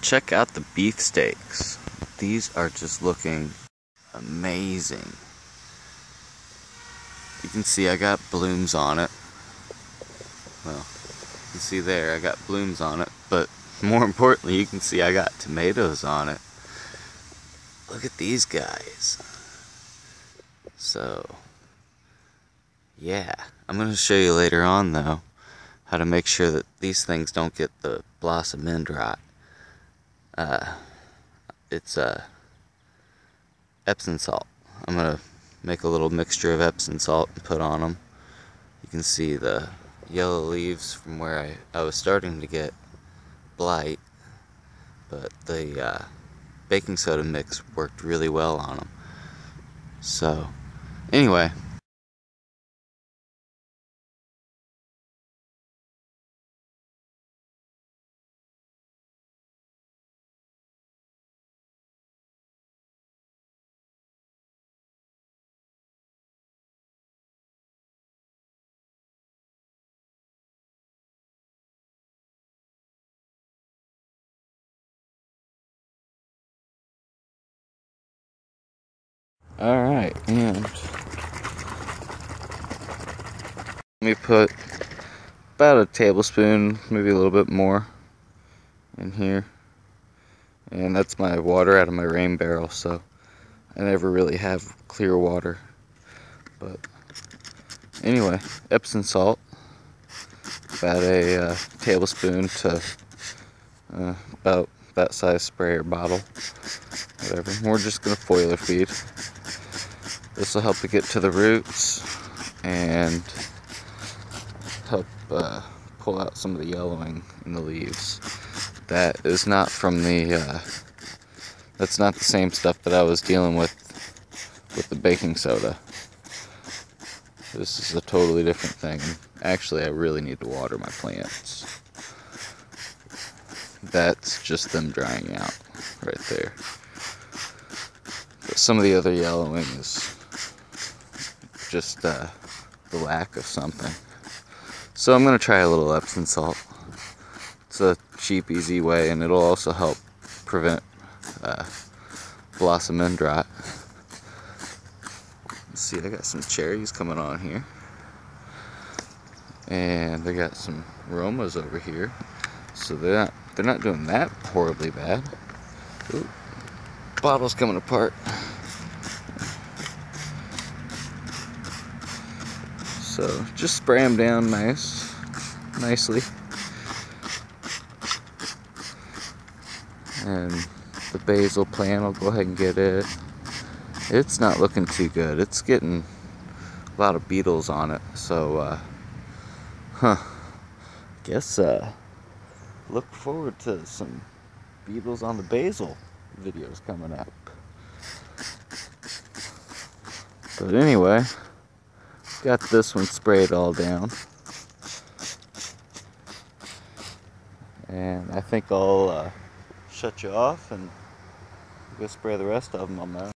check out the beefsteaks. These are just looking amazing. You can see I got blooms on it. Well, you can see there I got blooms on it, but more importantly, you can see I got tomatoes on it. Look at these guys. So, yeah, I'm going to show you later on though how to make sure that these things don't get the blossom end rot. Uh, it's uh, Epsom salt. I'm going to make a little mixture of Epsom salt and put on them. You can see the yellow leaves from where I, I was starting to get blight, but the uh, baking soda mix worked really well on them. So, anyway, Alright, and let me put about a tablespoon, maybe a little bit more in here. And that's my water out of my rain barrel, so I never really have clear water. But anyway, Epsom salt, about a uh, tablespoon to uh, about that size sprayer bottle, whatever. We're just gonna foliar feed. This will help to get to the roots and help uh, pull out some of the yellowing in the leaves. That is not from the, uh, that's not the same stuff that I was dealing with with the baking soda. This is a totally different thing. Actually, I really need to water my plants. That's just them drying out right there. But some of the other yellowing is just uh, the lack of something. So I'm going to try a little Epsom salt. It's a cheap, easy way, and it'll also help prevent uh, blossom end rot. Let's see, I got some cherries coming on here. And I got some Romas over here. So they're not, they're not doing that horribly bad. Ooh, bottle's coming apart. So just spray them down nice, nicely. And the basil plant, I'll go ahead and get it. It's not looking too good. It's getting a lot of beetles on it. So, uh, huh. Guess, uh, look forward to some beetles on the basil videos coming up. But anyway, Got this one sprayed all down. And I think I'll uh, shut you off and go spray the rest of them on that.